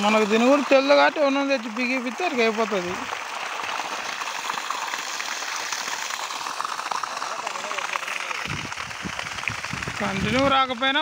మనకు దీని కూడా తెలియదు కాబట్టి ఉన్న తెచ్చి బిగిపిస్తే అక్కడికి అయిపోతుంది. కంటిన్యూ రాకపోయినా